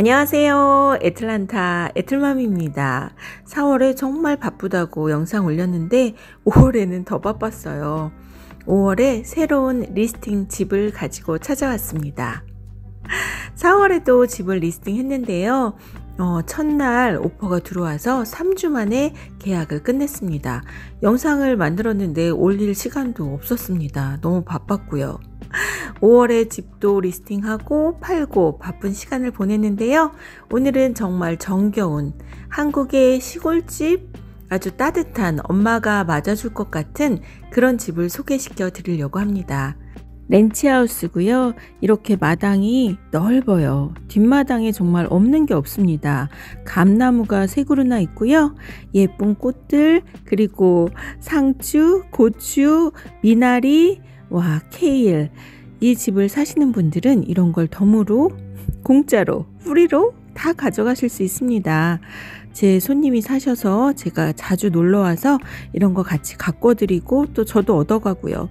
안녕하세요. 애틀란타 애틀맘입니다. 4월에 정말 바쁘다고 영상 올렸는데 5월에는 더 바빴어요. 5월에 새로운 listing 집을 가지고 찾아왔습니다. 4월에도 집을 listing 했는데요. 어, 첫날 오퍼가 들어와서 3주 만에 계약을 끝냈습니다. 영상을 만들었는데 올릴 시간도 없었습니다. 너무 바빴고요. 5월에 집도 리스팅하고 팔고 바쁜 시간을 보냈는데요. 오늘은 정말 정겨운 한국의 시골집 아주 따뜻한 엄마가 맞아줄 것 같은 그런 집을 소개시켜 드리려고 합니다. 렌치하우스고요. 이렇게 마당이 넓어요. 뒷마당에 정말 없는 게 없습니다. 감나무가 세 그루나 있고요. 예쁜 꽃들 그리고 상추, 고추, 미나리, 와 케일 이 집을 사시는 분들은 이런 걸 덤으로 공짜로 뿌리로 다 가져가실 수 있습니다. 제 손님이 사셔서 제가 자주 놀러 와서 이런 거 같이 갖고 드리고 또 저도 얻어가고요.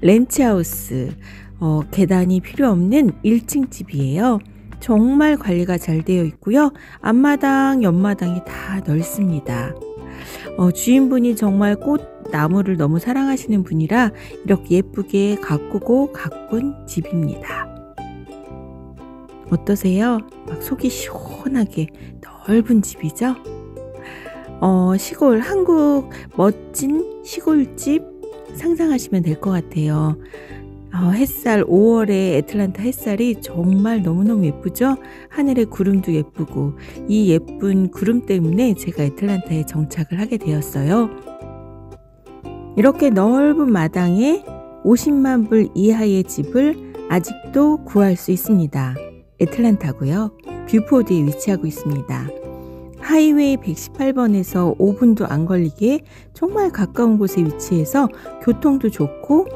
렌치하우스 어, 계단이 필요 없는 1층 집이에요. 정말 관리가 잘 되어 있고요. 앞마당, 옆마당이 다 넓습니다. 어, 주인분이 정말 꽃 나무를 너무 사랑하시는 분이라 이렇게 예쁘게 가꾸고 가꾼 집입니다. 어떠세요? 막 속이 시원하게 넓은 집이죠? 어, 시골, 한국 멋진 시골집 상상하시면 될 것 같아요. 어, 햇살 5월에 애틀란타 햇살이 정말 너무너무 예쁘죠? 하늘의 구름도 예쁘고 이 예쁜 구름 때문에 제가 애틀란타에 정착을 하게 되었어요. 이렇게 넓은 마당에 50만 불 이하의 집을 아직도 구할 수 있습니다. 애틀란타고요. 뷰포드에 위치하고 있습니다. 하이웨이 118번에서 5분도 안 걸리게 정말 가까운 곳에 위치해서 교통도 좋고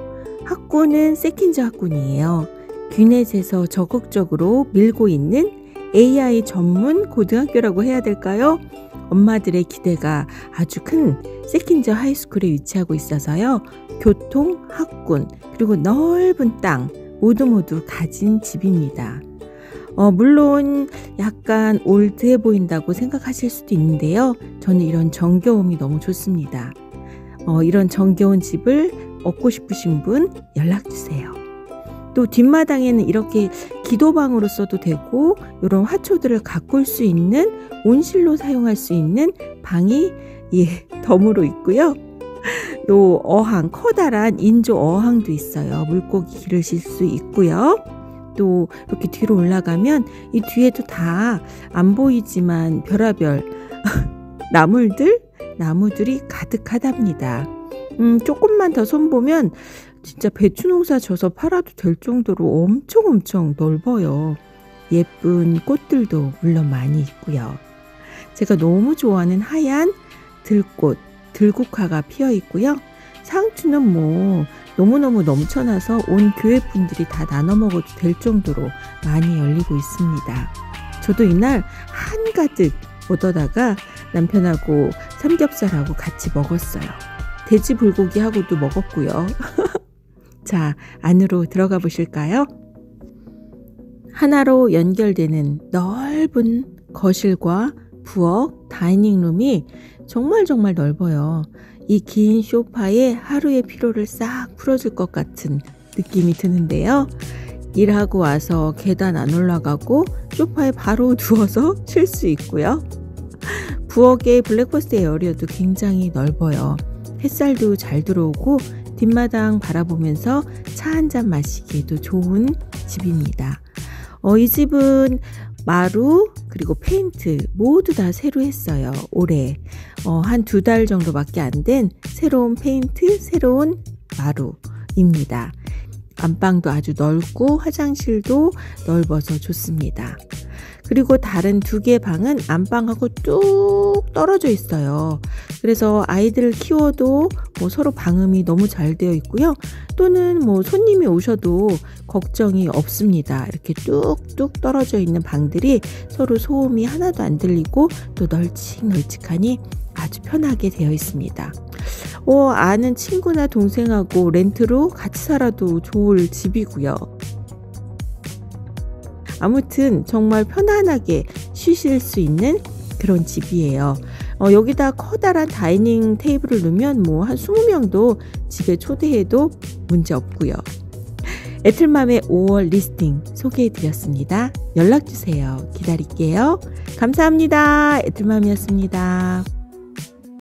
학군은 세킨즈 학군이에요. 귀넷에서 적극적으로 밀고 있는 AI 전문 고등학교라고 해야 될까요? 엄마들의 기대가 아주 큰 세킨즈 하이스쿨에 위치하고 있어서요. 교통, 학군, 그리고 넓은 땅 모두 모두 가진 집입니다. 어, 물론 약간 올드해 보인다고 생각하실 수도 있는데요. 저는 이런 정겨움이 너무 좋습니다. 어, 이런 정겨운 집을 얻고 싶으신 분 연락 주세요. 또 뒷마당에는 이렇게 기도방으로 써도 되고 이런 화초들을 가꿀 수 있는 온실로 사용할 수 있는 방이 예, 덤으로 있고요. 요 어항 커다란 인조 어항도 있어요. 물고기 기르실 수 있고요. 또 이렇게 뒤로 올라가면 이 뒤에도 다 안 보이지만 별하별 나물들 나무들이 가득하답니다. 음, 조금만 더 손보면 진짜 배추 농사 져서 팔아도 될 정도로 엄청 엄청 넓어요. 예쁜 꽃들도 물론 많이 있고요. 제가 너무 좋아하는 하얀 들꽃, 들국화가 피어 있고요. 상추는 뭐 너무너무 넘쳐나서 온 교회 분들이 다 나눠 먹어도 될 정도로 많이 열리고 있습니다. 저도 이날 한가득 얻어다가 남편하고 삼겹살하고 같이 먹었어요. 돼지 불고기하고도 먹었고요. 자, 안으로 들어가 보실까요? 하나로 연결되는 넓은 거실과 부엌, 다이닝룸이 정말 정말 넓어요. 이 긴 쇼파에 하루의 피로를 싹 풀어줄 것 같은 느낌이 드는데요. 일하고 와서 계단 안 올라가고 쇼파에 바로 누워서 쉴 수 있고요. 부엌의 breakfast area도 굉장히 넓어요. 햇살도 잘 들어오고 뒷마당 바라보면서 차 한 잔 마시기에도 좋은 집입니다. 어, 이 집은 마루 그리고 페인트 모두 다 새로 했어요. 올해 어, 한 두 달 정도밖에 안 된 새로운 페인트, 새로운 마루입니다. 안방도 아주 넓고 화장실도 넓어서 좋습니다. 그리고 다른 두 개 방은 안방하고 뚝 떨어져 있어요. 그래서 아이들을 키워도 뭐 서로 방음이 너무 잘 되어 있고요. 또는 뭐 손님이 오셔도 걱정이 없습니다. 이렇게 뚝뚝 떨어져 있는 방들이 서로 소음이 하나도 안 들리고 또 널찍널찍하니 아주 편하게 되어 있습니다. 어, 아는 친구나 동생하고 렌트로 같이 살아도 좋을 집이고요. 아무튼 정말 편안하게 쉬실 수 있는 그런 집이에요. 어, 여기다 커다란 dining table을 놓으면 뭐 한 20명도 집에 초대해도 문제 없고요. 애틀맘의 5월 listing 소개해 드렸습니다. 연락 주세요. 기다릴게요. 감사합니다. 애틀맘이었습니다.